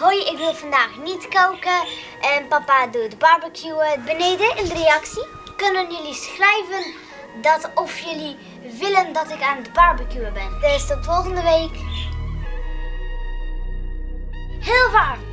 Hoi, ik wil vandaag niet koken en papa doet barbecuen. Beneden in de reactie kunnen jullie schrijven dat of jullie willen dat ik aan het barbecuen ben. Dus tot volgende week. Heel warm.